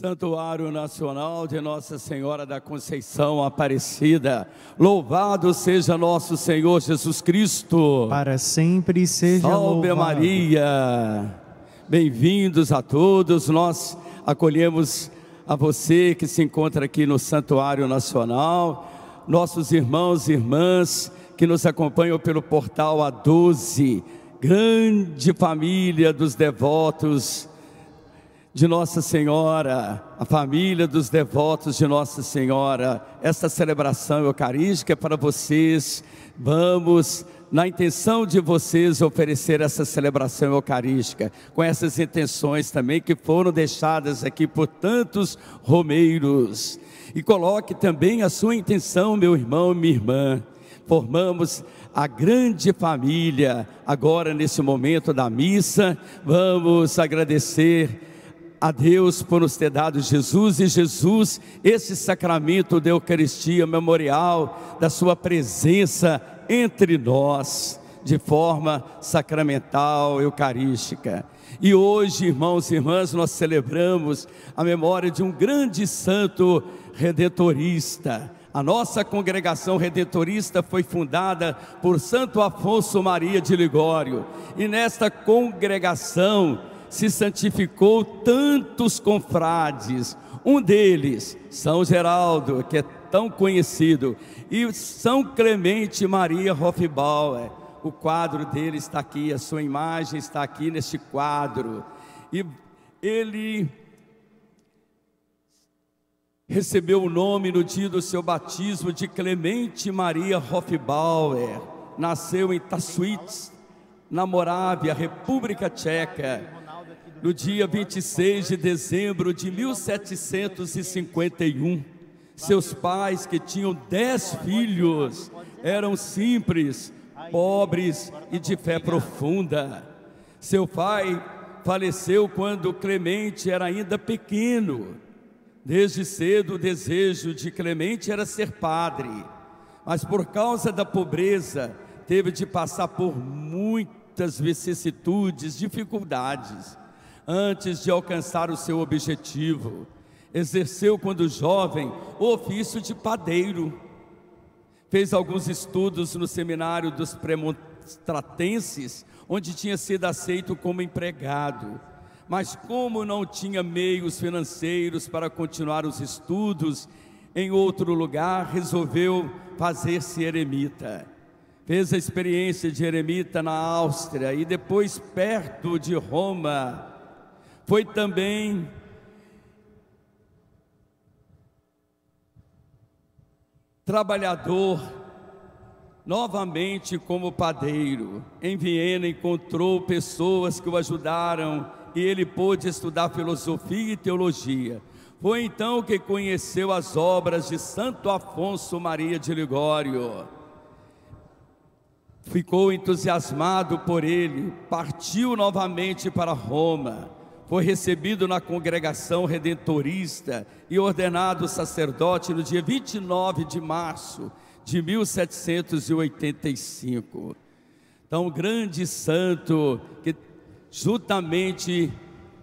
Santuário Nacional de Nossa Senhora da Conceição Aparecida. Louvado seja nosso Senhor Jesus Cristo. Para sempre seja Salve louvado. Maria. Bem-vindos a todos. Nós acolhemos a você que se encontra aqui no Santuário Nacional, nossos irmãos e irmãs que nos acompanham pelo portal A12, grande família dos devotos de Nossa Senhora, a família dos devotos de Nossa Senhora. Esta celebração eucarística é para vocês. Vamos, na intenção de vocês, oferecer essa celebração eucarística, com essas intenções também que foram deixadas aqui por tantos romeiros. E coloque também a sua intenção, meu irmão, minha irmã. Formamos a grande família agora nesse momento da missa. Vamos agradecer a Deus por nos ter dado Jesus e Jesus, esse sacramento da Eucaristia memorial da Sua presença entre nós, de forma sacramental, eucarística. E hoje, irmãos e irmãs, nós celebramos a memória de um grande santo redentorista. A nossa congregação redentorista foi fundada por Santo Afonso Maria de Ligório, e nesta congregação se santificou tantos confrades. Um deles, São Geraldo, que é tão conhecido, e São Clemente Maria Hofbauer. O quadro dele está aqui, a sua imagem está aqui neste quadro. E ele recebeu o nome no dia do seu batismo de Clemente Maria Hofbauer. Nasceu em Tasswitz, na Morávia, República Tcheca no dia 26 de dezembro de 1751. Seus pais, que tinham dez filhos, eram simples, pobres e de fé profunda. Seu pai faleceu quando Clemente era ainda pequeno. Desde cedo o desejo de Clemente era ser padre, mas por causa da pobreza teve de passar por muitas vicissitudes, dificuldades antes de alcançar o seu objetivo. Exerceu, quando jovem, o ofício de padeiro. Fez alguns estudos no seminário dos premonstratenses, onde tinha sido aceito como empregado. Mas, como não tinha meios financeiros para continuar os estudos em outro lugar, resolveu fazer-se eremita. Fez a experiência de eremita na Áustria e depois perto de Roma foi também trabalhador novamente como padeiro. Em Viena encontrou pessoas que o ajudaram e ele pôde estudar filosofia e teologia. Foi então que conheceu as obras de Santo Afonso Maria de Ligório. Ficou entusiasmado por ele, partiu novamente para Roma foi recebido na congregação redentorista e ordenado sacerdote no dia 29 de março de 1785. Então, um grande santo que, juntamente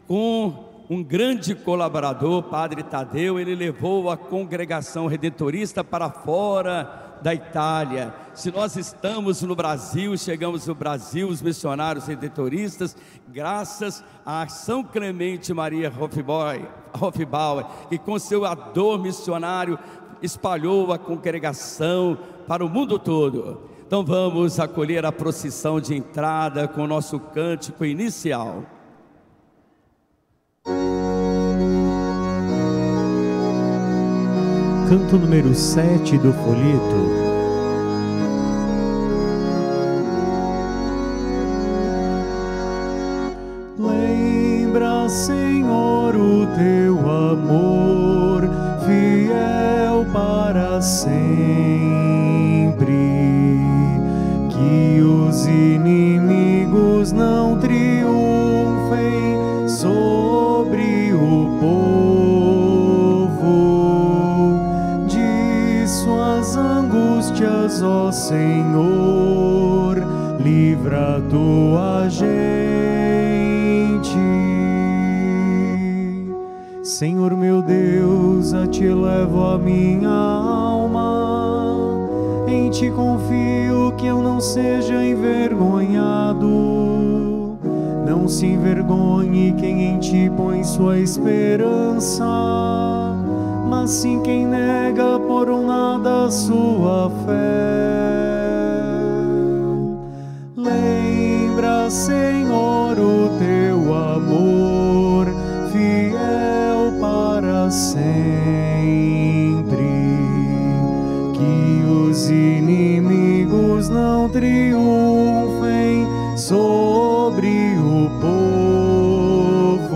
com um grande colaborador, Padre Tadeu, ele levou a congregação redentorista para fora da Itália. Se nós estamos no Brasil, chegamos no Brasil, os missionários redentoristas, graças a São Clemente Maria Hofbauer, que com seu ador missionário espalhou a congregação para o mundo todo. Então vamos acolher a procissão de entrada com o nosso cântico inicial. Canto número 7 do folheto. Senhor meu Deus, a ti levo a minha alma. Em ti confio que eu não seja envergonhado. Não se envergonhe quem em ti põe sua esperança, mas sim quem nega por um nada sua fé. Lembra, Senhor, sempre, que os inimigos não triunfem sobre o povo.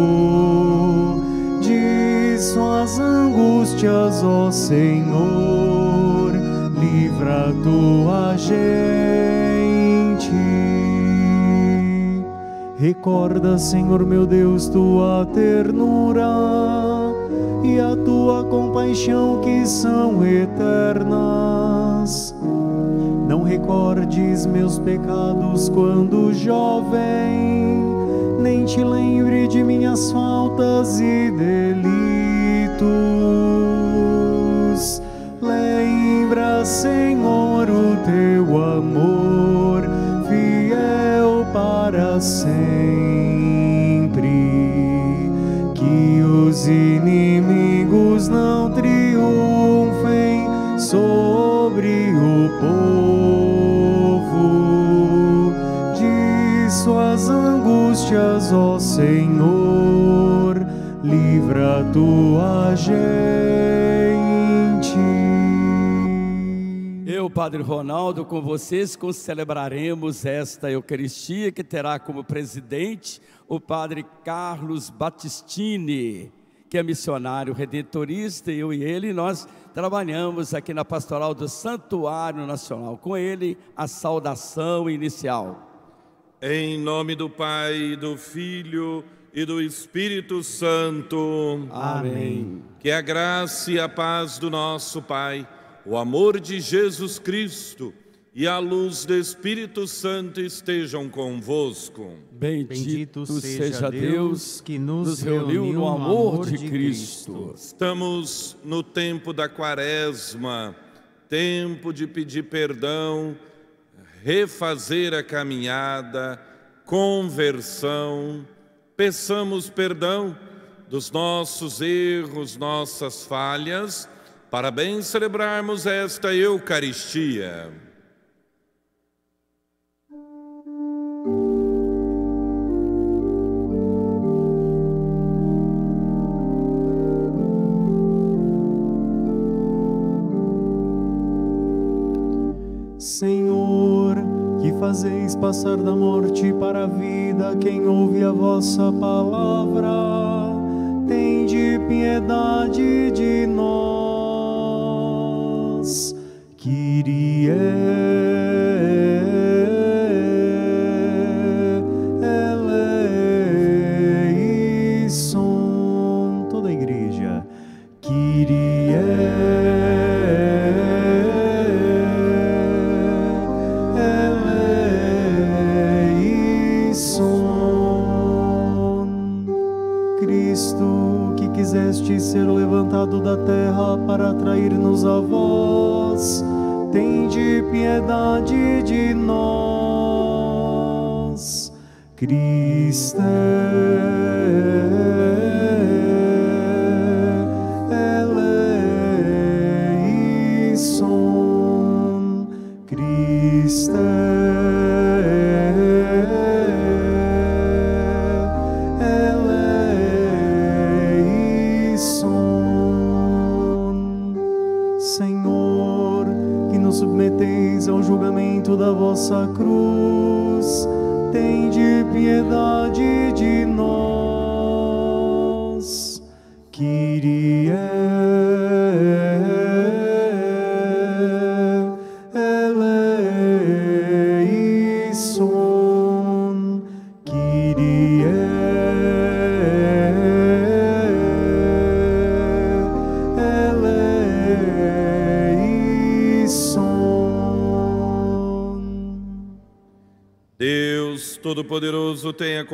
De suas angústias, ó Senhor, livra tua gente. Recorda, Senhor meu Deus, tua ternura a tua compaixão que são eternas. Não recordes meus pecados quando jovem, nem te lembre de minhas faltas e delitos. Lembra, Senhor, o teu amor fiel para sempre, que os inimigos suas angústias, ó Senhor, livra tua gente. Eu, Padre Ronaldo, com vocês celebraremos esta Eucaristia que terá como presidente o Padre Carlos Battistini, que é missionário redentorista, eu e ele, nós trabalhamos aqui na Pastoral do Santuário Nacional. Com ele, a saudação inicial. Em nome do Pai, do Filho e do Espírito Santo. Amém. Que a graça e a paz do nosso Pai, o amor de Jesus Cristo e a luz do Espírito Santo estejam convosco. Bendito, seja Deus que nos reuniu no amor de Cristo. Estamos no tempo da quaresma, tempo de pedir perdão, refazer a caminhada, conversão. Peçamos perdão dos nossos erros, nossas falhas, para bem celebrarmos esta Eucaristia. Fazeis passar da morte para a vida quem ouve a vossa palavra, tende piedade de nós. Kyrie quiseste ser levantado da terra para atrair-nos a vós, tende piedade de nós. Cristo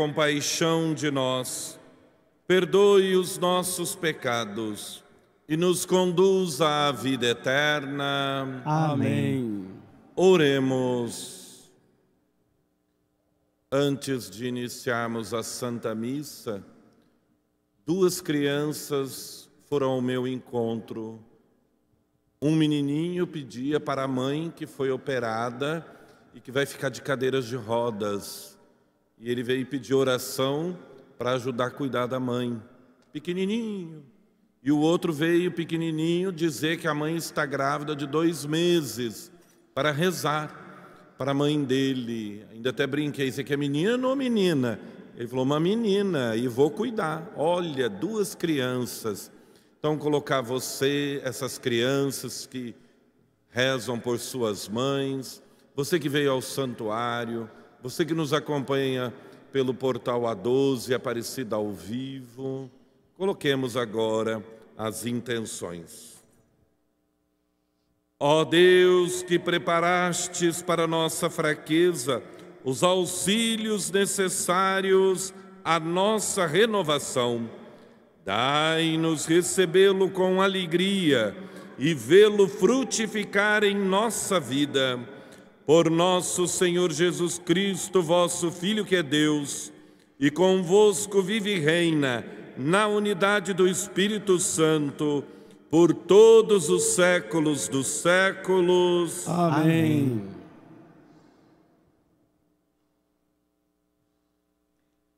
compaixão de nós, perdoe os nossos pecados e nos conduza à vida eterna. Amém. Oremos. Antes de iniciarmos a Santa Missa, duas crianças foram ao meu encontro. Um menininho pedia para a mãe que foi operada e que vai ficar de cadeiras de rodas. E ele veio pedir oração para ajudar a cuidar da mãe. Pequenininho. E o outro veio pequenininho dizer que a mãe está grávida de dois meses para rezar para a mãe dele. Ainda até brinquei, você quer menino ou menina? Ele falou, uma menina, e vou cuidar. Olha, duas crianças. Então, colocar você, essas crianças que rezam por suas mães, você que veio ao santuário, você que nos acompanha pelo portal A12, Aparecida ao vivo, coloquemos agora as intenções. Ó Deus, que preparastes para nossa fraqueza os auxílios necessários à nossa renovação, dai-nos recebê-lo com alegria e vê-lo frutificar em nossa vida. Por nosso Senhor Jesus Cristo, vosso Filho que é Deus, e convosco vive e reina na unidade do Espírito Santo, por todos os séculos dos séculos. Amém.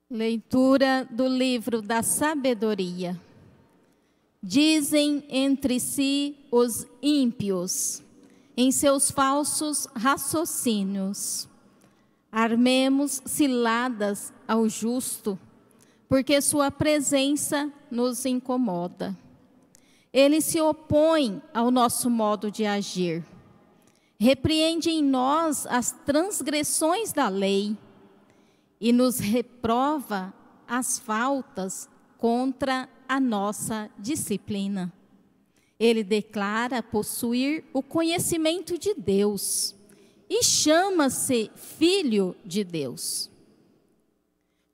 Leitura do livro da sabedoria. Dizem entre si os ímpios, em seus falsos raciocínios: armemos ciladas ao justo, porque sua presença nos incomoda. Ele se opõe ao nosso modo de agir. Repreende em nós as transgressões da lei e nos reprova as faltas contra a nossa disciplina. Ele declara possuir o conhecimento de Deus e chama-se Filho de Deus.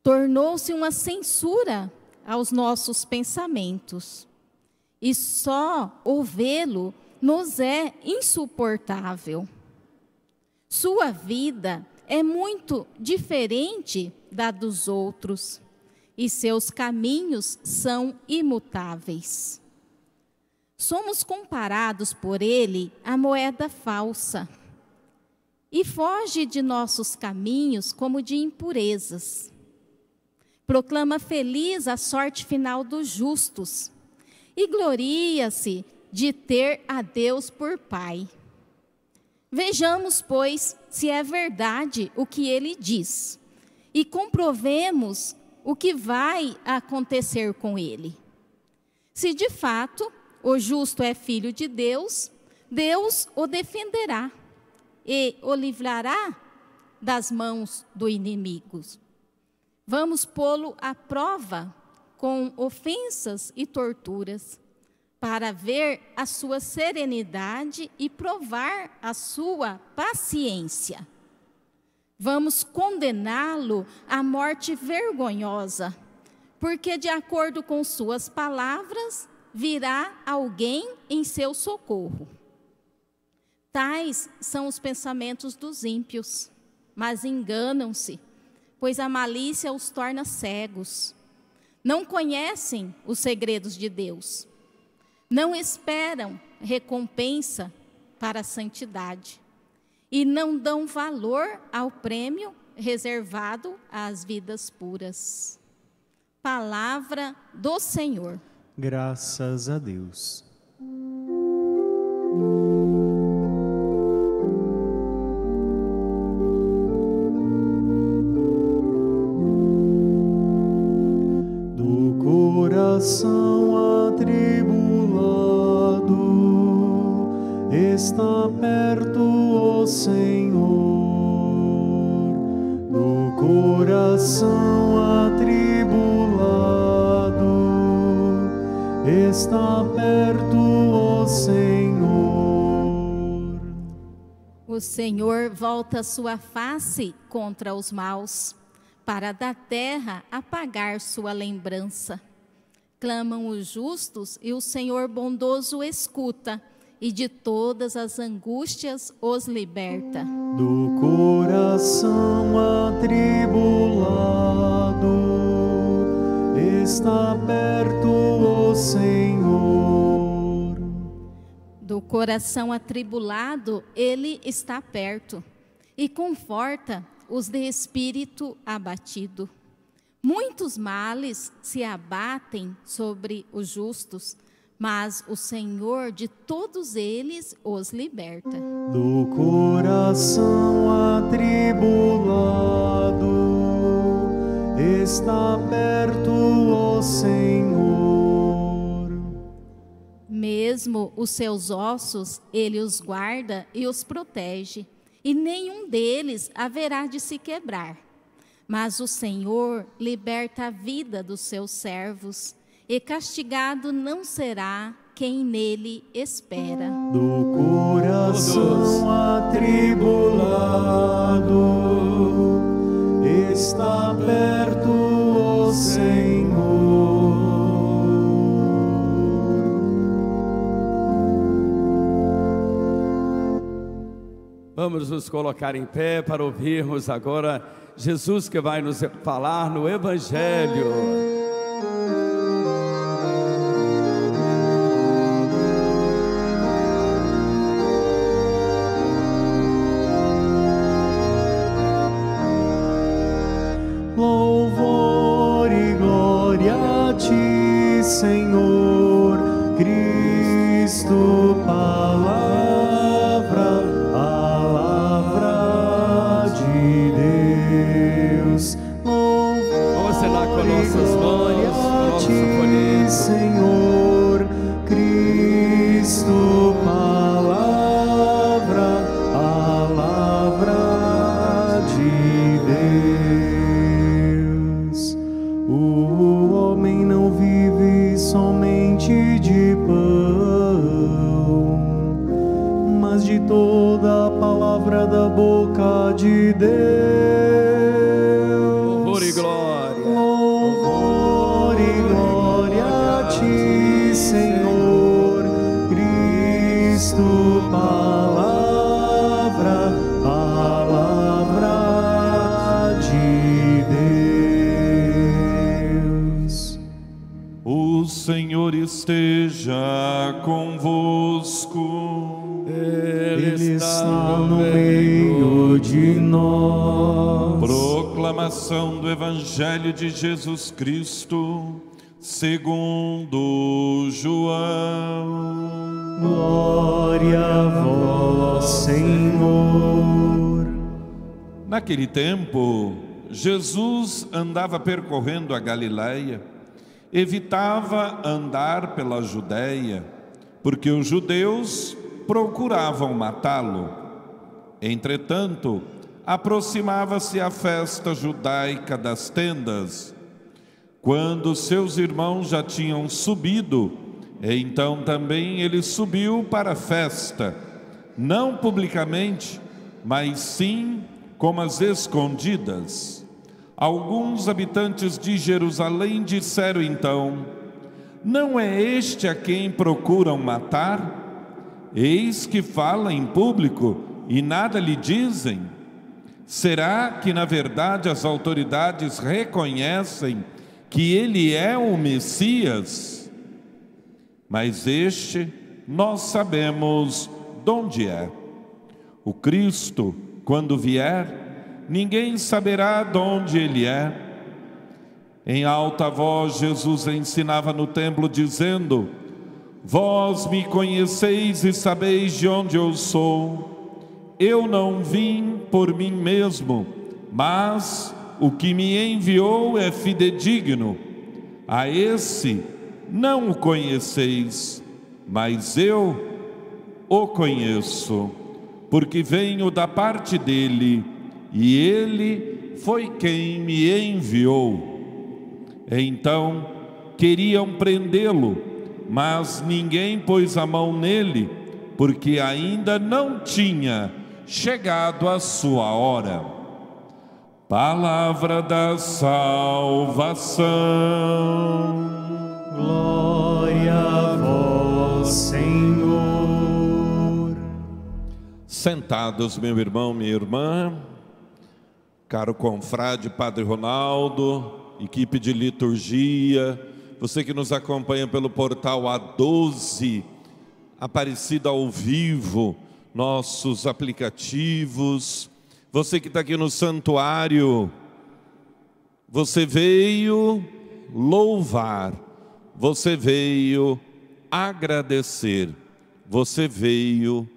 Tornou-se uma censura aos nossos pensamentos e só ouvi-lo nos é insuportável. Sua vida é muito diferente da dos outros e seus caminhos são imutáveis. Somos comparados por ele à moeda falsa e foge de nossos caminhos como de impurezas. Proclama feliz a sorte final dos justos e gloria-se de ter a Deus por Pai. Vejamos, pois, se é verdade o que ele diz, e comprovemos o que vai acontecer com ele. Se de fato o justo é filho de Deus, Deus o defenderá e o livrará das mãos do inimigo. Vamos pô-lo à prova com ofensas e torturas, para ver a sua serenidade e provar a sua paciência. Vamos condená-lo à morte vergonhosa, porque, de acordo com suas palavras, virá alguém em seu socorro. Tais são os pensamentos dos ímpios, mas enganam-se, pois a malícia os torna cegos não conhecem os segredos de Deus, não esperam recompensa para a santidade e não dão valor ao prêmio reservado às vidas puras. Palavra do Senhor. Graças a Deus. Volta sua face contra os maus, para da terra apagar sua lembrança Clamam os justos e o Senhor bondoso escuta, e de todas as angústias os liberta. Do coração atribulado está perto o Senhor. Do coração atribulado, ele está perto e conforta os de espírito abatido. Muitos males se abatem sobre os justos, mas o Senhor de todos eles os liberta. Do coração atribulado está perto o Senhor. Mesmo os seus ossos, ele os guarda e os protege, e nenhum deles haverá de se quebrar. Mas o Senhor liberta a vida dos seus servos, e castigado não será quem nele espera. Do coração atribulado está perto o Senhor. Vamos nos colocar em pé para ouvirmos agora Jesus que vai nos falar no Evangelho. Cristo, palavra, palavra de Deus. O Senhor esteja convosco. Ele está no meio de nós. Proclamação do Evangelho de Jesus Cristo, segundo João. Glória a vós, Senhor. Naquele tempo, Jesus andava percorrendo a Galiléia, evitava andar pela Judéia, porque os judeus procuravam matá-lo. Entretanto, aproximava-se a festa judaica das tendas. Quando seus irmãos já tinham subido, então também ele subiu para a festa, não publicamente, mas sim como as escondidas. Alguns habitantes de Jerusalém disseram então: Não é este a quem procuram matar? Eis que fala em público e nada lhe dizem. Será que na verdade as autoridades reconhecem que ele é o Messias? Mas este nós sabemos de onde é. O Cristo, quando vier, ninguém saberá de onde ele é. Em alta voz, Jesus ensinava no templo, dizendo: Vós me conheceis e sabeis de onde eu sou. Eu não vim por mim mesmo, mas o que me enviou é fidedigno. A esse não o conheceis, mas eu o conheço, porque venho da parte dele, e ele foi quem me enviou. Então queriam prendê-lo, mas ninguém pôs a mão nele, porque ainda não tinha chegado a sua hora. Palavra da salvação. Glória a vós, Senhor. Sentados, meu irmão, minha irmã, caro confrade Padre Ronaldo, equipe de liturgia, você que nos acompanha pelo portal A12, Aparecida ao vivo, nossos aplicativos, você que está aqui no santuário, você veio louvar você veio agradecer, você veio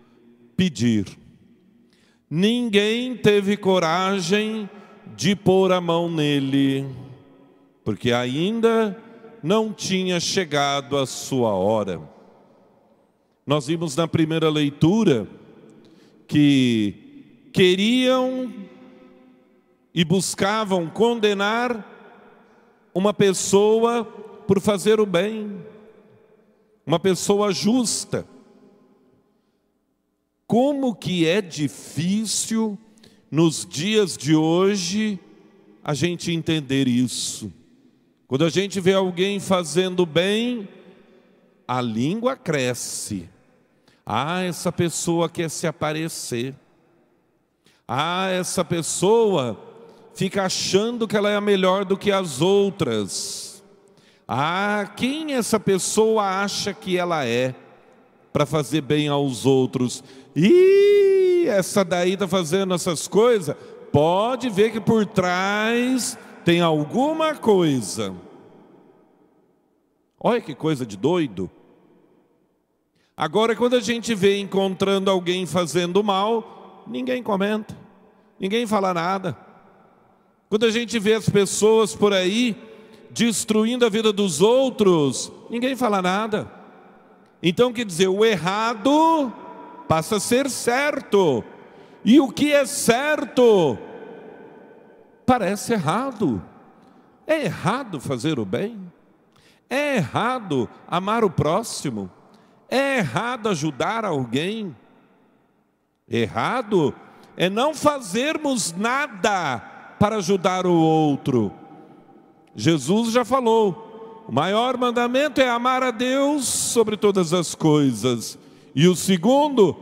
pedir. Ninguém teve coragem de pôr a mão nele, porque ainda não tinha chegado a sua hora. Nós vimos na primeira leitura que queriam e buscavam condenar uma pessoa por fazer o bem, uma pessoa justa. Como que é difícil nos dias de hoje a gente entender isso. Quando a gente vê alguém fazendo bem, a língua cresce. Ah, essa pessoa quer se aparecer. Ah, essa pessoa fica achando que ela é melhor do que as outras. Ah, quem essa pessoa acha que ela é para fazer bem aos outros? E essa daí está fazendo essas coisas, pode ver que por trás tem alguma coisa. Olha que coisa de doido. Agora, quando a gente vê encontrando alguém fazendo mal, ninguém comenta, ninguém fala nada. Quando a gente vê as pessoas por aí destruindo a vida dos outros, ninguém fala nada. Então, quer dizer, o errado passa a ser certo. E o que é certo parece errado. É errado fazer o bem. É errado amar o próximo. É errado ajudar alguém. Errado é não fazermos nada para ajudar o outro. Jesus já falou: o maior mandamento é amar a Deus sobre todas as coisas e o segundo,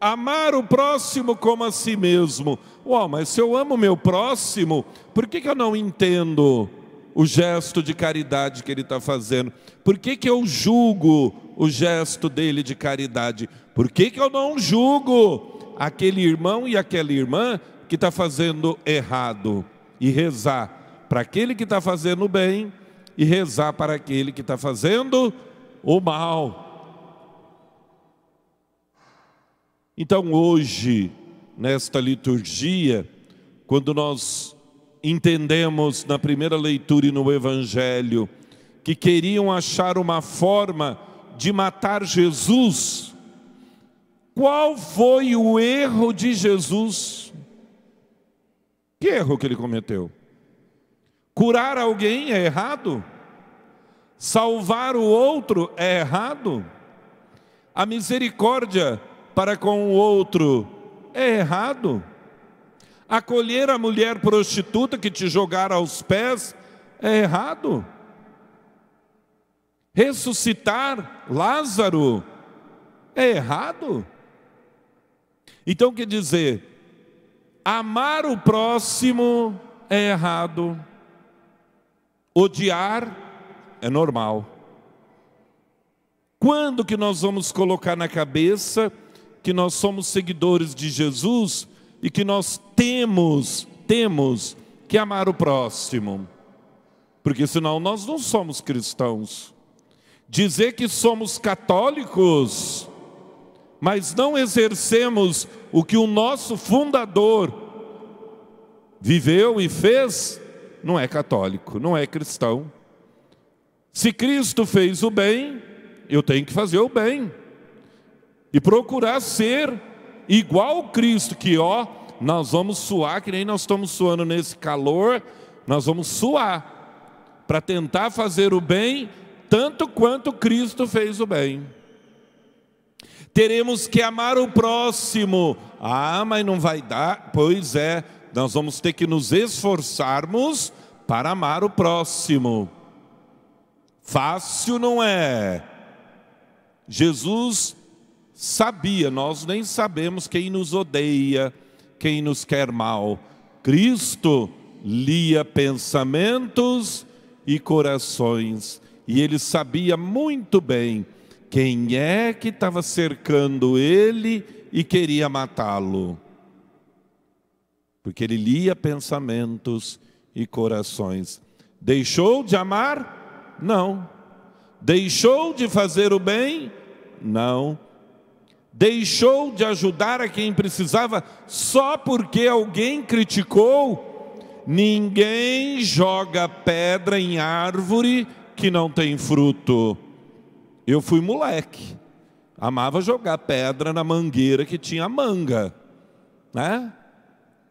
amar o próximo como a si mesmo. Uau, mas se eu amo meu próximo, por que, que eu não entendo o gesto de caridade que ele está fazendo? Por que, que eu julgo o gesto dele de caridade? Por que, que eu não julgo aquele irmão e aquela irmã que está fazendo errado? E rezar para aquele que está fazendo bem e rezar para aquele que está fazendo o mal. Então, hoje, nesta liturgia, quando nós entendemos na primeira leitura e no Evangelho que queriam achar uma forma de matar Jesus, qual foi o erro de Jesus? Que erro que ele cometeu? Curar alguém é errado? Salvar o outro é errado? A misericórdia para com o outro é errado. Acolher a mulher prostituta que te jogar aos pés é errado. Ressuscitar Lázaro é errado. Então quer dizer, amar o próximo é errado, odiar é normal. Quando que nós vamos colocar na cabeça que nós somos seguidores de Jesus e que nós temos, temos que amar o próximo. Porque senão nós não somos cristãos. Dizer que somos católicos, mas não exercemos o que o nosso fundador viveu e fez, não é católico, não é cristão. Se Cristo fez o bem, eu tenho que fazer o bem e procurar ser igual Cristo, que ó, nós vamos suar, que nem nós estamos suando nesse calor, nós vamos suar para tentar fazer o bem tanto quanto Cristo fez o bem. Teremos que amar o próximo. Ah, mas não vai dar. Pois é, nós vamos ter que nos esforçarmos para amar o próximo. Fácil não é. Jesus sabia, nós nem sabemos quem nos odeia, quem nos quer mal. Cristo lia pensamentos e corações, e ele sabia muito bem quem é que estava cercando ele e queria matá-lo. Porque ele lia pensamentos e corações. Deixou de amar? Não. Deixou de fazer o bem? Não deixou de ajudar a quem precisava só porque alguém criticou. Ninguém joga pedra em árvore que não tem fruto. Eu fui moleque, amava jogar pedra na mangueira que tinha manga, né?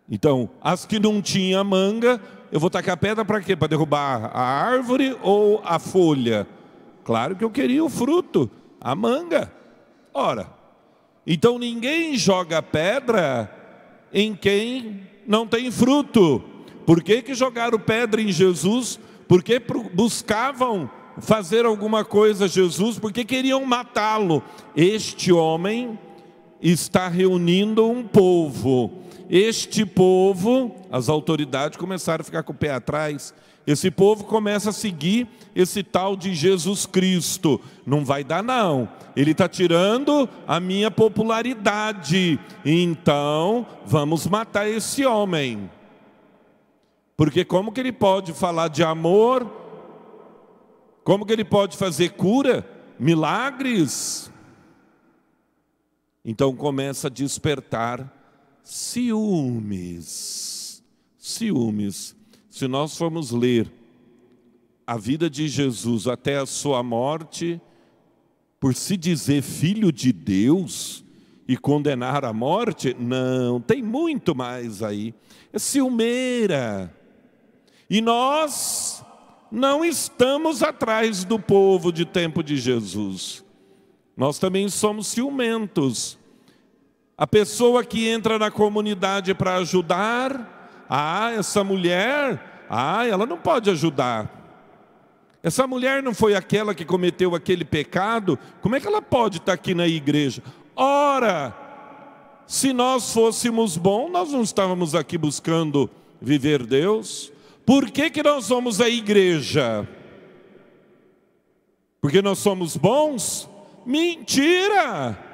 Então, as que não tinha manga, eu vou tacar pedra para quê? Para derrubar a árvore ou a folha? Claro que eu queria o fruto, a manga. Ora, então ninguém joga pedra em quem não tem fruto. Por que, que jogaram pedra em Jesus? Porque buscavam fazer alguma coisa a Jesus, porque queriam matá-lo. Este homem está reunindo um povo. Este povo, as autoridades começaram a ficar com o pé atrás. Esse povo começa a seguir esse tal de Jesus Cristo. Não vai dar, não. Ele está tirando a minha popularidade. Então, vamos matar esse homem. Porque como que ele pode falar de amor? Como que ele pode fazer cura? Milagres? Então começa a despertar ciúmes. Ciúmes. Se nós formos ler a vida de Jesus até a sua morte, por se dizer filho de Deus e condenar a morte, não, tem muito mais aí. É ciumeira. E nós não estamos atrás do povo de tempo de Jesus. Nós também somos ciumentos. A pessoa que entra na comunidade para ajudar, ah, essa mulher, ah, ela não pode ajudar. Essa mulher não foi aquela que cometeu aquele pecado, como é que ela pode estar aqui na igreja? Ora, se nós fôssemos bons, nós não estávamos aqui buscando viver Deus. Por que, que nós vamos à igreja? Porque nós somos bons? Mentira!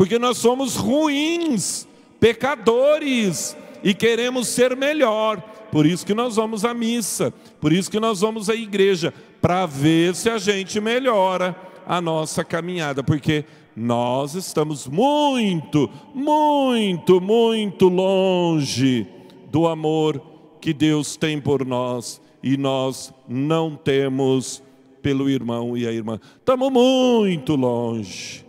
Porque nós somos ruins, pecadores, e queremos ser melhor. Por isso que nós vamos à missa, por isso que nós vamos à igreja, para ver se a gente melhora a nossa caminhada, porque nós estamos muito, muito, muito longe do amor que Deus tem por nós e nós não temos pelo irmão e a irmã. Estamos muito longe.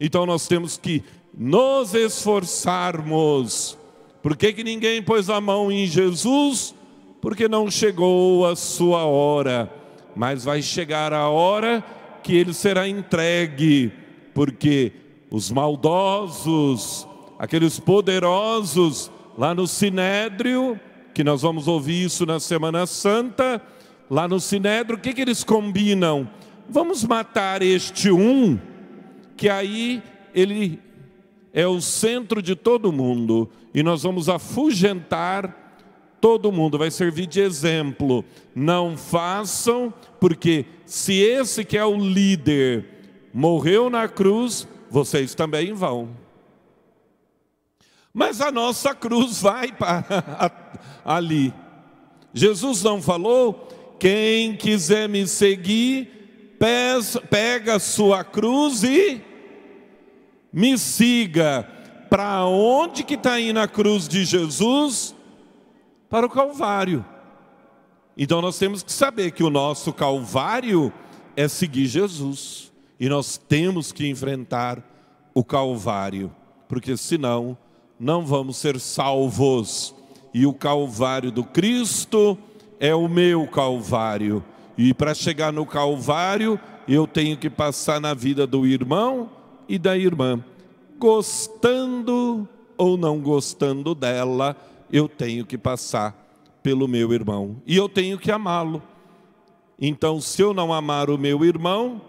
Então nós temos que nos esforçarmos por que, que ninguém pôs a mão em Jesus? Porque não chegou a sua hora. Mas vai chegar a hora que ele será entregue, porque os maldosos, aqueles poderosos, lá no Sinédrio, que nós vamos ouvir isso na Semana Santa, lá no Sinédrio, o que, que eles combinam? Vamos matar este um, que aí ele é o centro de todo mundo e nós vamos afugentar todo mundo, vai servir de exemplo. Não façam, porque se esse que é o líder morreu na cruz, vocês também vão. Mas a nossa cruz vai para ali. Jesus não falou: quem quiser me seguir, pega sua cruz e me siga. Para onde que está indo a cruz de Jesus? Para o Calvário. Então nós temos que saber que o nosso Calvário é seguir Jesus. E nós temos que enfrentar o Calvário, porque senão não vamos ser salvos. E o Calvário do Cristo é o meu Calvário. E para chegar no Calvário, eu tenho que passar na vida do irmão e da irmã. Gostando ou não gostando dela, eu tenho que passar pelo meu irmão e eu tenho que amá-lo. Então, se eu não amar o meu irmão,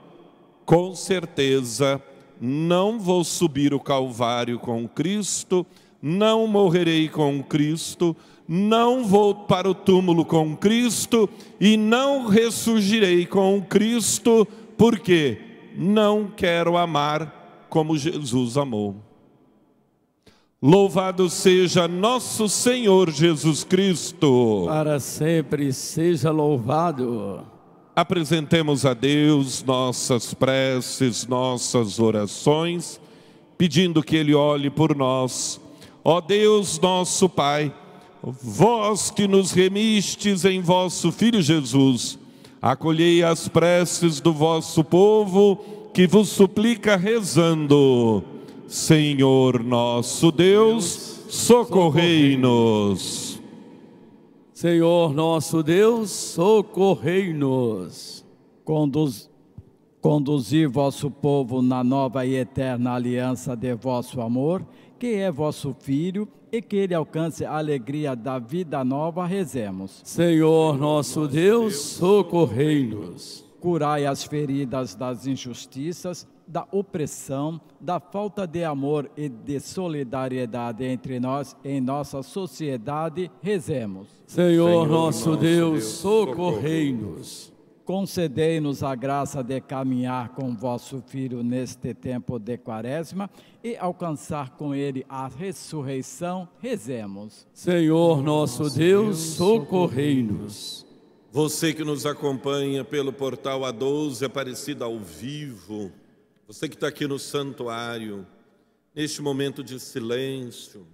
com certeza não vou subir o Calvário com Cristo, não morrerei com Cristo, não vou para o túmulo com Cristo e não ressurgirei com Cristo, porque não quero amar como Jesus amou. Louvado seja nosso Senhor Jesus Cristo. Para sempre seja louvado. Apresentemos a Deus nossas preces, nossas orações, pedindo que Ele olhe por nós. Ó Deus, nosso Pai, vós que nos remistes em vosso Filho Jesus, acolhei as preces do vosso povo que vos suplica rezando. Senhor nosso Deus, socorrei-nos. Senhor nosso Deus, socorrei-nos. Conduz, conduzi vosso povo na nova e eterna aliança de vosso amor, que é vosso Filho, e que ele alcance a alegria da vida nova, rezemos. Senhor nosso Deus, socorrei-nos. Curai as feridas das injustiças, da opressão, da falta de amor e de solidariedade entre nós em nossa sociedade, rezemos. Senhor, Senhor nosso, nosso Deus, Deus socorrei-nos. Concedei-nos a graça de caminhar com vosso Filho neste tempo de quaresma e alcançar com ele a ressurreição, rezemos. Senhor nosso Deus, socorrei-nos. Você que nos acompanha pelo portal A12 Aparecida ao vivo, você que está aqui no santuário, neste momento de silêncio,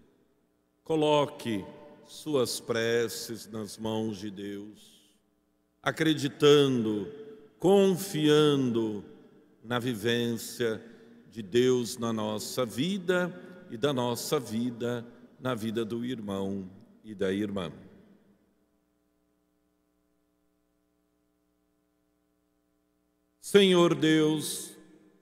coloque suas preces nas mãos de Deus, acreditando, confiando na vivência de Deus na nossa vida e da nossa vida na vida do irmão e da irmã. Senhor Deus,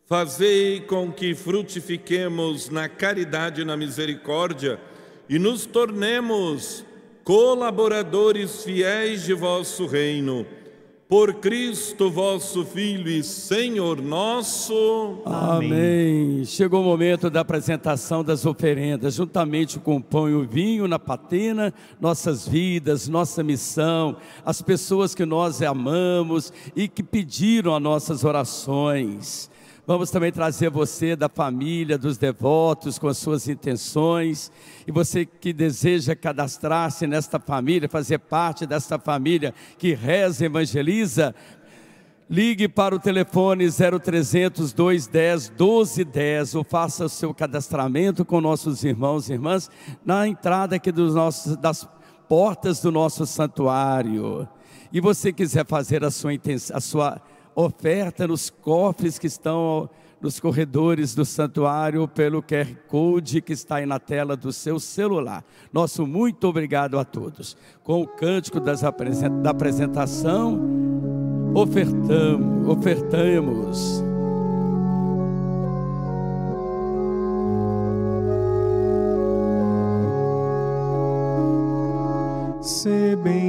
Fazei com que frutifiquemos na caridade e na misericórdia e nos tornemos colaboradores fiéis de vosso reino por Cristo vosso Filho e Senhor nosso. Amém. Chegou o momento da apresentação das oferendas, juntamente com o pão e o vinho na patena, nossas vidas, nossa missão, as pessoas que nós amamos e que pediram as nossas orações. Vamos também trazer você da família, dos devotos, com as suas intenções. E você que deseja cadastrar-se nesta família, fazer parte desta família que reza e evangeliza, ligue para o telefone 0300 210 1210 ou faça o seu cadastramento com nossos irmãos e irmãs na entrada aqui dos nossos, das portas do nosso santuário. E você quiser fazer a sua, a sua oferta nos cofres que estão nos corredores do santuário pelo QR Code que está aí na tela do seu celular. Nosso muito obrigado a todos. Com o cântico das da apresentação, ofertamos, ofertamos. Se bendito,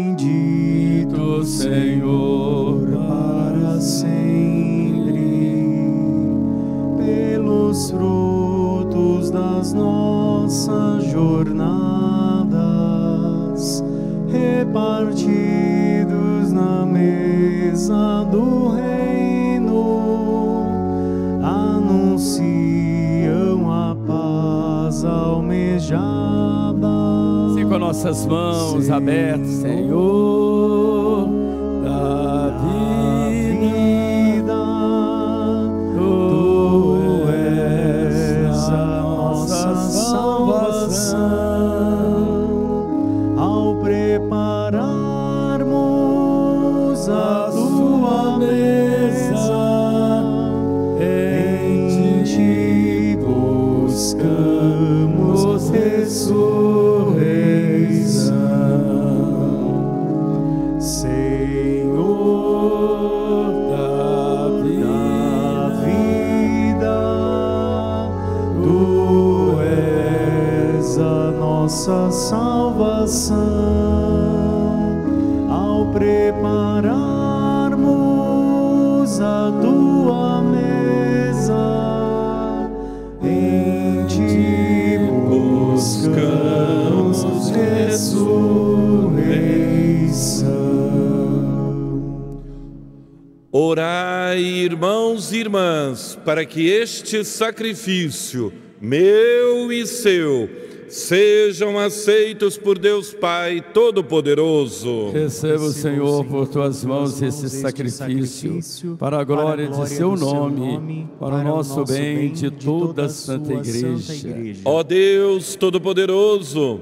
nossas mãos abertas, Senhor, irmãos e irmãs, para que este sacrifício, meu e seu, sejam aceitos por Deus Pai Todo-Poderoso. Receba o Senhor por tuas mãos esse sacrifício, para a glória de seu nome, para o nosso bem de toda a Santa Igreja. Ó Deus Todo-Poderoso,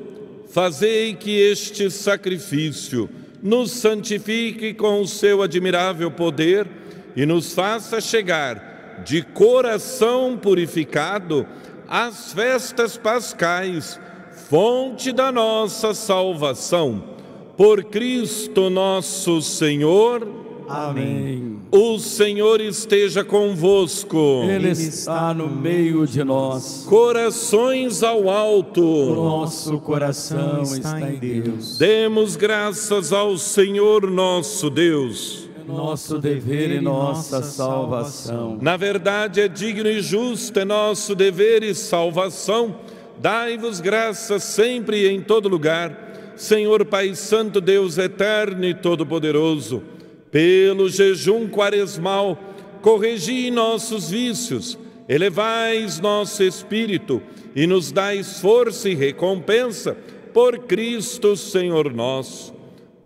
fazei que este sacrifício nos santifique com o seu admirável poder e nos faça chegar de coração purificado às festas pascais, fonte da nossa salvação. Por Cristo nosso Senhor. Amém. O Senhor esteja convosco. Ele está no meio de nós. Corações ao alto. Nosso coração está em Deus. Demos graças ao Senhor nosso Deus. Nosso dever e nossa salvação. Na verdade, é digno e justo, é nosso dever e salvação. Dai-vos graças sempre e em todo lugar, Senhor Pai Santo, Deus eterno e todo-poderoso pelo jejum quaresmal, corrigi nossos vícios, elevais nosso espírito e nos dais força e recompensa por Cristo Senhor nosso.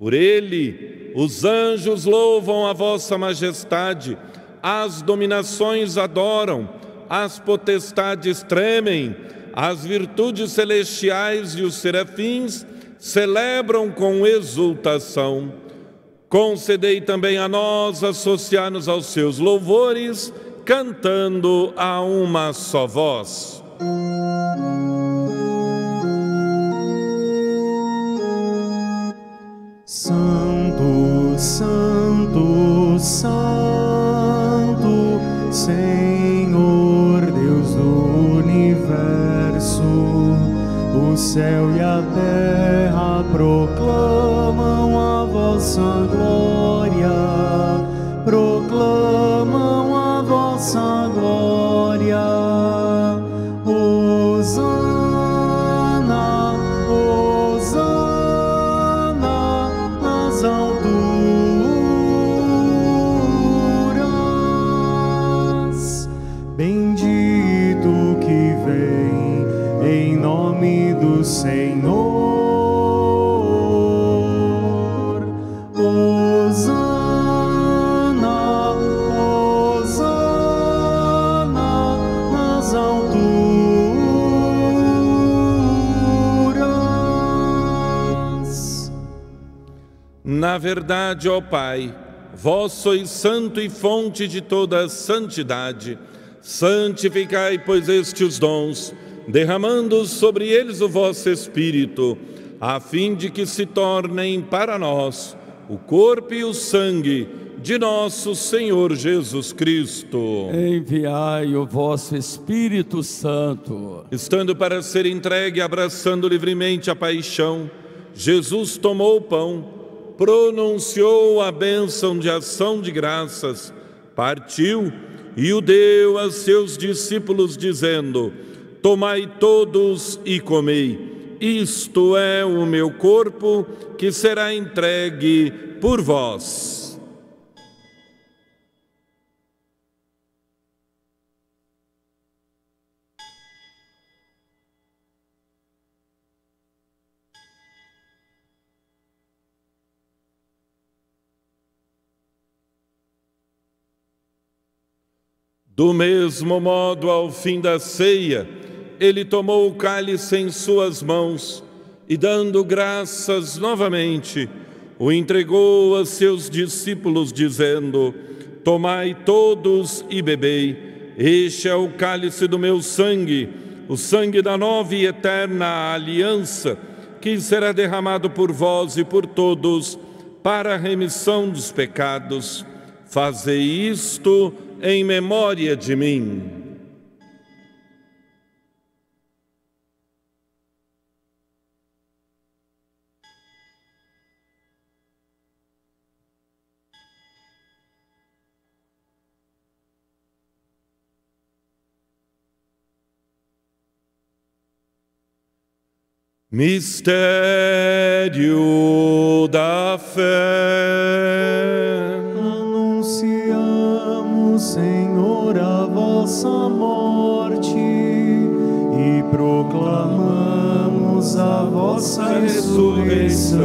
Por ele, os anjos louvam a vossa majestade, as dominações adoram, as potestades tremem, as virtudes celestiais e os serafins celebram com exultação. Concedei também a nós associar-nos aos seus louvores, cantando a uma só voz. Santo, verdade, ó Pai, vós sois santo e fonte de toda a santidade. Santificai, pois, estes dons, derramando sobre eles o vosso Espírito, a fim de que se tornem para nós o corpo e o sangue de nosso Senhor Jesus Cristo. Enviai o vosso Espírito Santo. Estando para ser entregue, abraçando livremente a paixão, Jesus tomou o pão, pronunciou a bênção de ação de graças, partiu e o deu a seus discípulos, dizendo: Tomai todos e comei. Isto é o meu corpo que será entregue por vós. Do mesmo modo, ao fim da ceia, ele tomou o cálice em suas mãos e, dando graças novamente, o entregou a seus discípulos, dizendo: Tomai todos e bebei. Este é o cálice do meu sangue, o sangue da nova e eterna aliança, que será derramado por vós e por todos para a remissão dos pecados. Fazei isto em memória de mim. Mistério da fé. Senhor, a vossa morte e proclamamos a vossa ressurreição.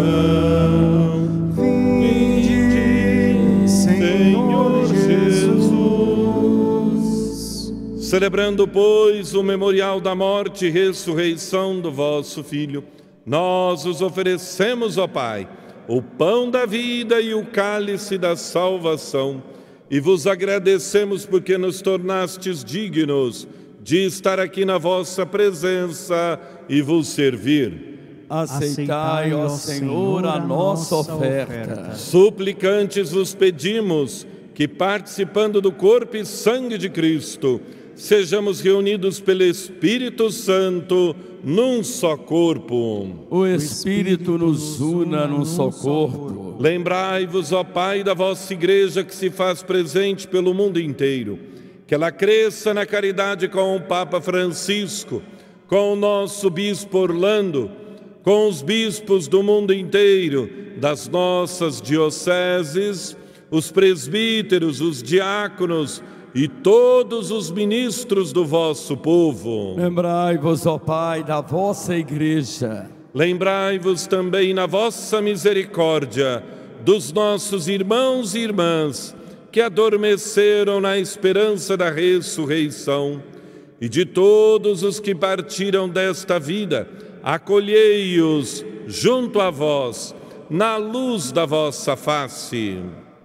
Vinde, Senhor Jesus. Celebrando, pois, o memorial da morte e ressurreição do vosso Filho, nós os oferecemos, ó Pai, o pão da vida e o cálice da salvação, e vos agradecemos porque nos tornastes dignos de estar aqui na vossa presença e vos servir. Aceitai, ó Senhor, a nossa oferta. Suplicantes vos pedimos que, participando do corpo e sangue de Cristo, sejamos reunidos pelo Espírito Santo num só corpo. O Espírito nos una num só corpo. Lembrai-vos, ó Pai, da vossa igreja que se faz presente pelo mundo inteiro. Que ela cresça na caridade com o Papa Francisco, com o nosso Bispo Orlando, com os bispos do mundo inteiro, das nossas dioceses, os presbíteros, os diáconos e todos os ministros do vosso povo. Lembrai-vos, ó Pai, da vossa igreja. Lembrai-vos também na vossa misericórdia dos nossos irmãos e irmãs que adormeceram na esperança da ressurreição e de todos os que partiram desta vida, acolhei-os junto a vós, na luz da vossa face.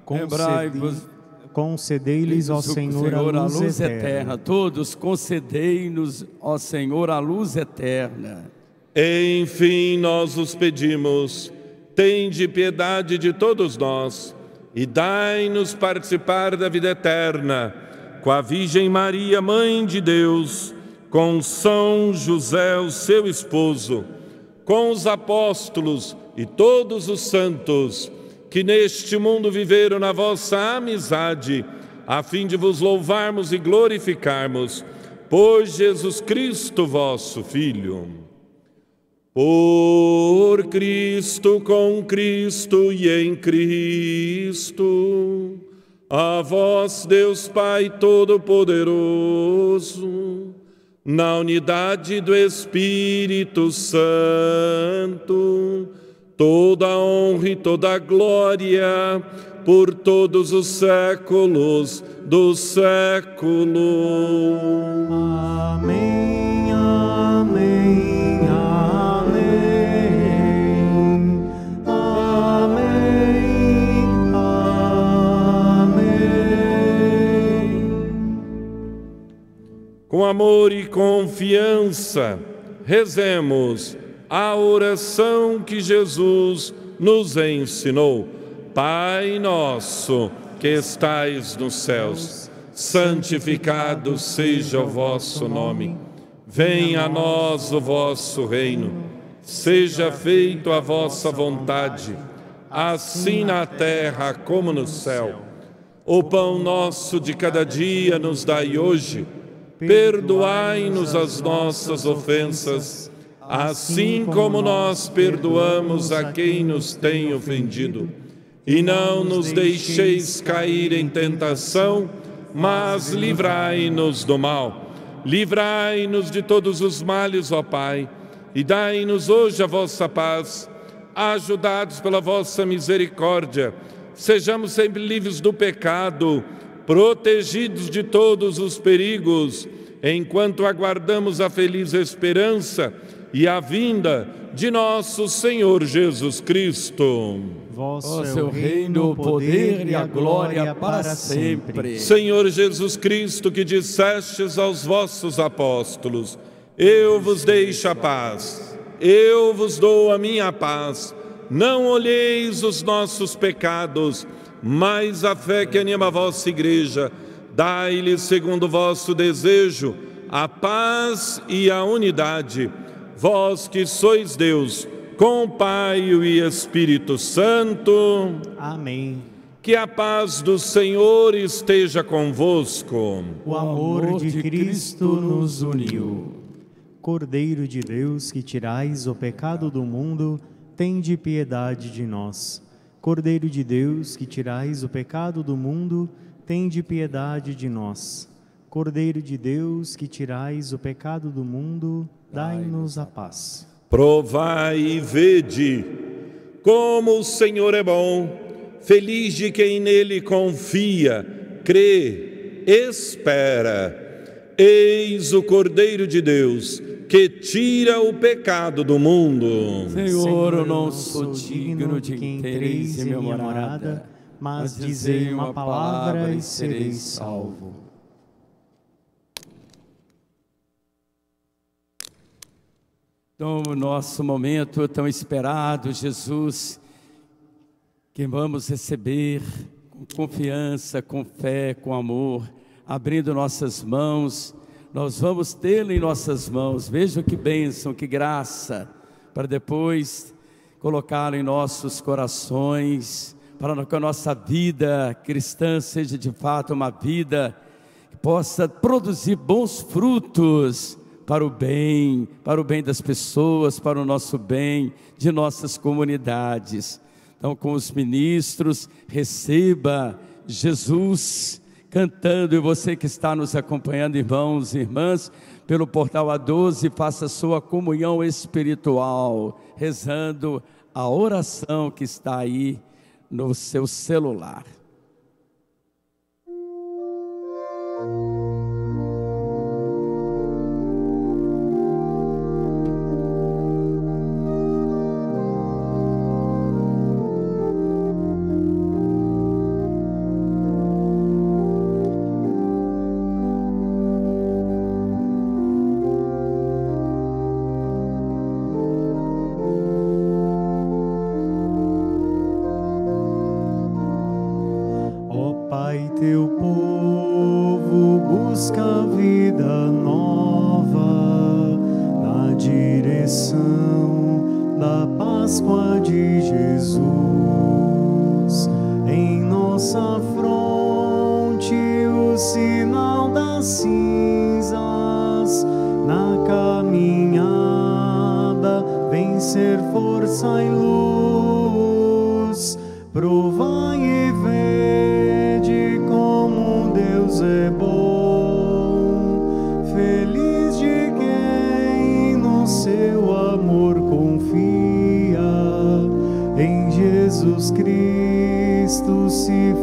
Lembrai-vos Concedei-lhes, ó Senhor, a luz, eterna. Todos concedei-nos, ó Senhor, a luz eterna. Enfim, nós os pedimos, tende piedade de todos nós e dai-nos participar da vida eterna com a Virgem Maria, Mãe de Deus, com São José, o seu esposo, com os apóstolos e todos os santos que neste mundo viveram na vossa amizade, a fim de vos louvarmos e glorificarmos, por Jesus Cristo, vosso Filho. Por Cristo, com Cristo e em Cristo, a vós, Deus Pai Todo-Poderoso, na unidade do Espírito Santo, toda honra e toda glória por todos os séculos do século. Amém, amém, amém. Amém, amém. Com amor e confiança, rezemos a oração que Jesus nos ensinou. Pai nosso que estais nos céus, santificado seja o vosso nome. Venha a nós o vosso reino. Seja feito a vossa vontade, assim na terra como no céu. O pão nosso de cada dia nos dai hoje. Perdoai-nos as nossas ofensas assim como nós perdoamos a quem nos tem ofendido. E não nos deixeis cair em tentação, mas livrai-nos do mal. Livrai-nos de todos os males, ó Pai, e dai-nos hoje a vossa paz. Ajudados pela vossa misericórdia, sejamos sempre livres do pecado, protegidos de todos os perigos, enquanto aguardamos a feliz esperança e a vinda de nosso Senhor Jesus Cristo. Vosso é o reino, o poder e a glória para sempre. Senhor Jesus Cristo, que dissestes aos vossos apóstolos: Eu vos deixo a paz, eu vos dou a minha paz. Não olheis os nossos pecados, mas a fé que anima a vossa igreja. Dai-lhe, segundo o vosso desejo, a paz e a unidade vós que sois Deus, com o Pai e Espírito Santo. Amém. Que a paz do Senhor esteja convosco. O amor de Cristo nos uniu. Cordeiro de Deus, que tirais o pecado do mundo, tende piedade de nós. Cordeiro de Deus, que tirais o pecado do mundo, tende piedade de nós. Cordeiro de Deus, que tirais o pecado do mundo, dai-nos a paz. Provai e vede como o Senhor é bom, feliz de quem nele confia, crê, espera. Eis o Cordeiro de Deus que tira o pecado do mundo. Senhor, eu não sou digno de que entreis em minha morada, mas dizei uma palavra e serei salvo. Então, o nosso momento tão esperado, Jesus, que vamos receber com confiança, com fé, com amor, abrindo nossas mãos, nós vamos tê-lo em nossas mãos. Veja que bênção, que graça, para depois colocá-lo em nossos corações, para que a nossa vida cristã seja de fato uma vida que possa produzir bons frutos para o bem, para o bem das pessoas, para o nosso bem, de nossas comunidades. Então, com os ministros, receba Jesus cantando, e você que está nos acompanhando, irmãos e irmãs, pelo portal A12, faça sua comunhão espiritual, rezando a oração que está aí no seu celular. Você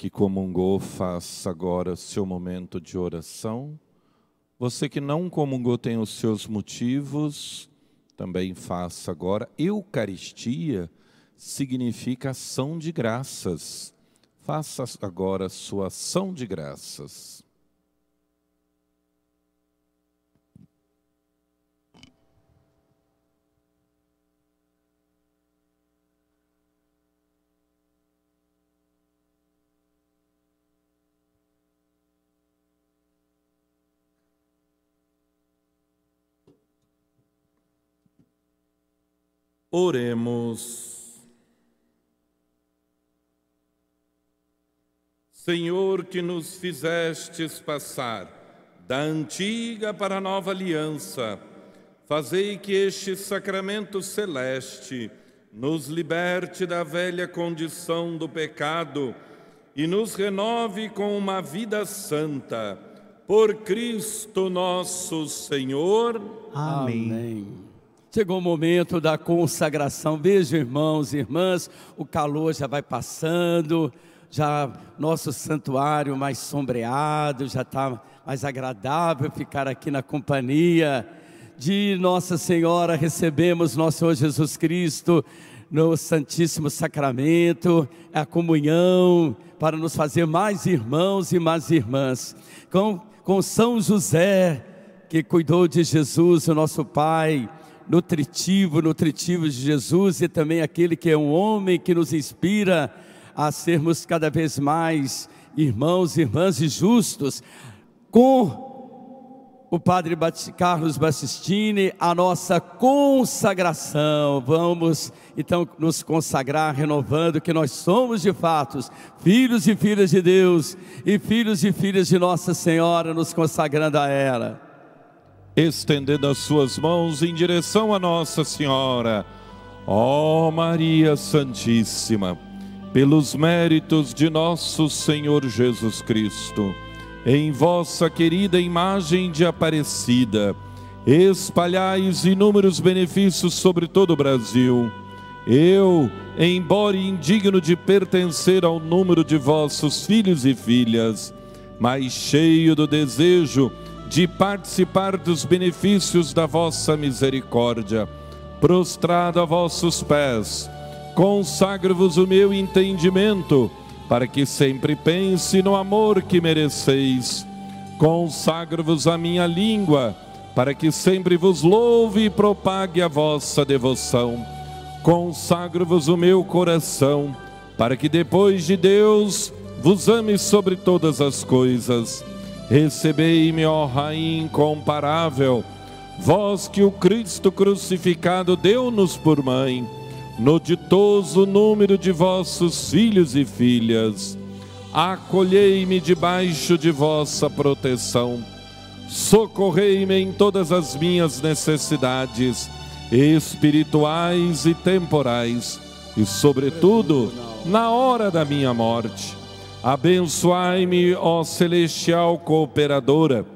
que comungou, faça agora seu momento de oração. Você que não comungou, tem os seus motivos, também faça agora. Eucaristia significa ação de graças. Faça agora sua ação de graças. Oremos. Senhor, que nos fizestes passar da antiga para a nova aliança, Fazei que este sacramento celeste nos liberte da velha condição do pecado e nos renove com uma vida santa. Por Cristo nosso Senhor. Amém. Amém. Chegou o momento da consagração. Veja, irmãos e irmãs, o calor já vai passando, já nosso santuário mais sombreado, já está mais agradável ficar aqui na companhia de Nossa Senhora. Recebemos nosso Senhor Jesus Cristo no Santíssimo Sacramento, a comunhão, para nos fazer mais irmãos e mais irmãs. Com, com São José, que cuidou de Jesus, o nosso Pai, nutritivo, nutritivo de Jesus, e também aquele que é um homem que nos inspira a sermos cada vez mais irmãos e irmãs e justos, com o Padre Carlos Battistini, a nossa consagração. Vamos então nos consagrar, renovando que nós somos de fato filhos e filhas de Deus e filhos e filhas de Nossa Senhora, nos consagrando a ela. Estendendo as suas mãos em direção a Nossa Senhora, ó oh Maria Santíssima, pelos méritos de nosso Senhor Jesus Cristo em vossa querida imagem de Aparecida, espalhais inúmeros benefícios sobre todo o Brasil. Eu, embora indigno de pertencer ao número de vossos filhos e filhas, mas cheio do desejo de participar dos benefícios da vossa misericórdia, prostrado a vossos pés, consagro-vos o meu entendimento para que sempre pense no amor que mereceis. Consagro-vos a minha língua, para que sempre vos louve e propague a vossa devoção. Consagro-vos o meu coração, para que depois de Deus vos ame sobre todas as coisas. Recebei-me, ó Rainha incomparável, vós que o Cristo crucificado deu-nos por mãe no ditoso número de vossos filhos e filhas. Acolhei-me debaixo de vossa proteção. Socorrei-me em todas as minhas necessidades, espirituais e temporais, e, sobretudo, na hora da minha morte. Abençoai-me, ó celestial cooperadora,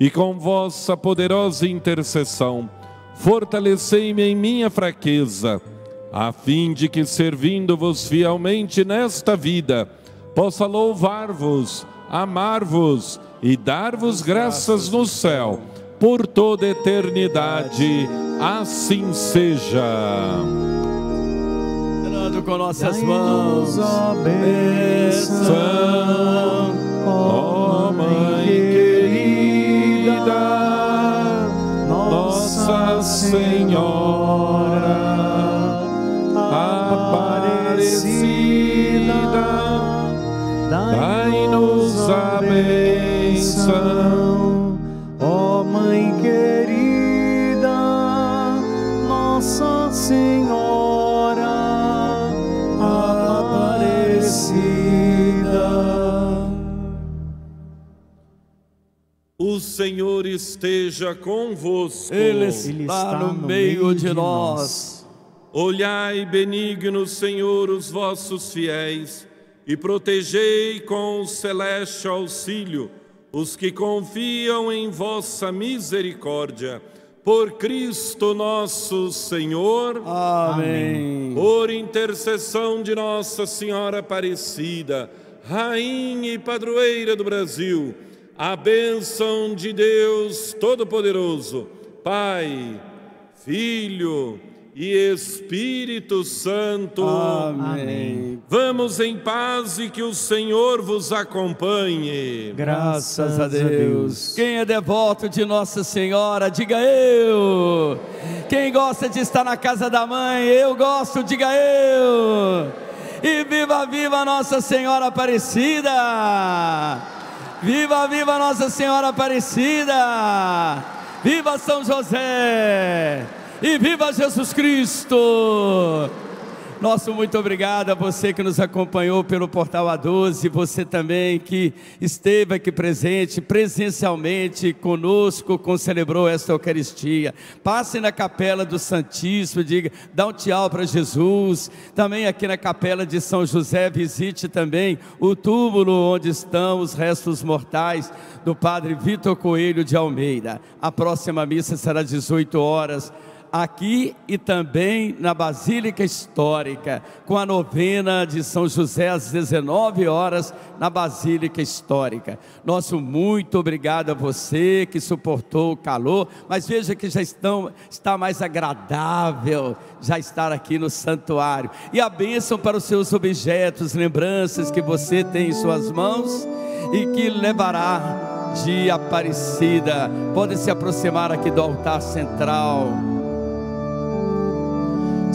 e com vossa poderosa intercessão, fortalecei-me em minha fraqueza a fim de que, servindo-vos fielmente nesta vida, possa louvar-vos, amar-vos e dar-vos graças no céu, por toda eternidade. Assim seja. Orando com nossas mãos, a bênção, ó Mãe querida, Nossa Senhora dai-nos a bênção, Senhor esteja convosco, Ele está, Ele está no, no, meio de, de nós. nós. Olhai, benigno Senhor, os vossos fiéis e protegei com o celeste auxílio os que confiam em vossa misericórdia. Por Cristo nosso Senhor. Amém. Por intercessão de Nossa Senhora Aparecida, Rainha e Padroeira do Brasil, a bênção de Deus Todo-Poderoso, Pai, Filho e Espírito Santo. Amém. Vamos em paz e que o Senhor vos acompanhe. Graças a Deus. Quem é devoto de Nossa Senhora, diga eu. Quem gosta de estar na casa da mãe, eu gosto, diga eu. E viva, viva Nossa Senhora Aparecida. Viva, viva Nossa Senhora Aparecida. Viva São José e viva Jesus Cristo! Nosso muito obrigado a você que nos acompanhou pelo Portal A12, você também que esteve aqui presente, presencialmente conosco, concelebrou esta Eucaristia. Passe na capela do Santíssimo, diga, dá um tchau para Jesus. Também aqui na capela de São José, visite também o túmulo onde estão os restos mortais do Padre Vitor Coelho de Almeida. A próxima missa será às 18 horas aqui e também na Basílica Histórica, com a novena de São José às 19 horas na Basílica Histórica. Nosso muito obrigado a você que suportou o calor, mas veja que já estão, está mais agradável já estar aqui no santuário. E a bênção para os seus objetos, lembranças que você tem em suas mãos e que levará de Aparecida. Podem se aproximar aqui do altar central.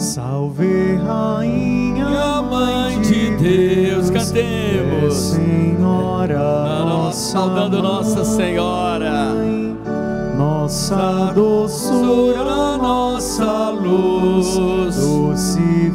Salve, Rainha, Mãe de Deus, cantemos. Senhora, nossa saudando Nossa Senhora. nossa doçura, nossa luz. doce